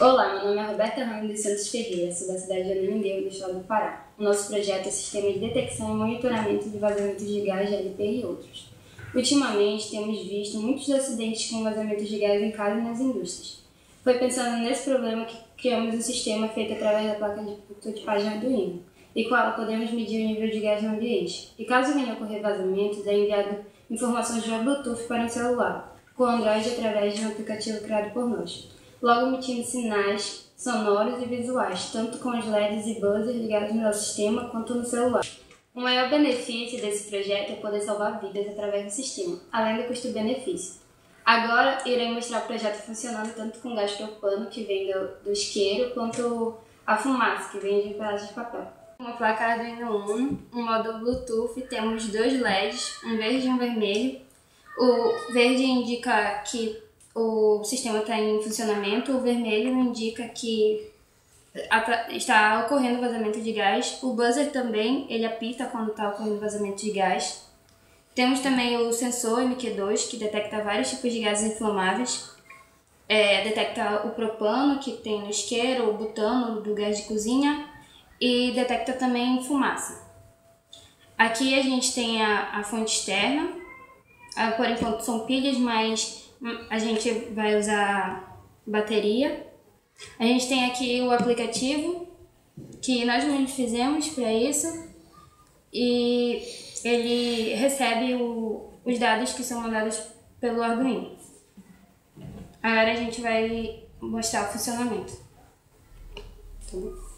Olá, meu nome é Roberta Ramos dos Santos Ferreira, sou da cidade de Ananindeua, do estado do Pará. O nosso projeto é Sistema de Detecção e Monitoramento de Vazamentos de Gás, GLP e outros. Ultimamente, temos visto muitos acidentes com vazamentos de gás em casa e nas indústrias. Foi pensando nesse problema que criamos um sistema feito através da placa de prototipagem Arduino, e com ela podemos medir o nível de gás no ambiente. E caso venha ocorrer vazamentos, é enviado informações via Bluetooth para um celular, com Android através de um aplicativo criado por nós, logo emitindo sinais sonoros e visuais, tanto com os LEDs e buzzers ligados no nosso sistema quanto no celular. O maior benefício desse projeto é poder salvar vidas através do sistema, além do custo-benefício. Agora irei mostrar o projeto funcionando tanto com gás propano, que vem do, do isqueiro, quanto a fumaça, que vem de pedaços de papel. Uma placa Arduino Uno, um modo Bluetooth, temos dois LEDs, um verde e um vermelho. O verde indica que o sistema está em funcionamento, o vermelho indica que está ocorrendo vazamento de gás. O buzzer também, ele apita quando está ocorrendo vazamento de gás. Temos também o sensor MQ2, que detecta vários tipos de gases inflamáveis. É, detecta o propano, que tem no isqueiro, o butano, do gás de cozinha, e detecta também fumaça. Aqui a gente tem a, a fonte externa, ah, por enquanto são pilhas, mas a gente vai usar bateria. A gente tem aqui o aplicativo que nós mesmos fizemos para isso e ele recebe o, os dados que são mandados pelo Arduino. Agora a gente vai mostrar o funcionamento. Atenção,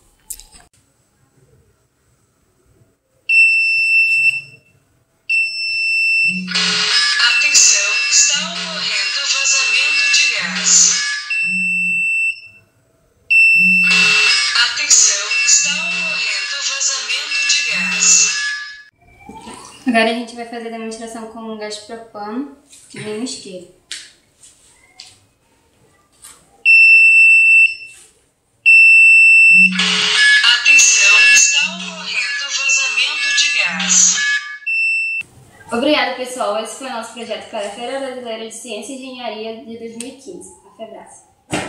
Agora a gente vai fazer a demonstração com o gás propano, que vem no isqueiro. Atenção, está ocorrendo vazamento de gás. Obrigada, pessoal. Esse foi o nosso projeto para a Feira Brasileira de Ciência e Engenharia de 2015, a FEBRAS.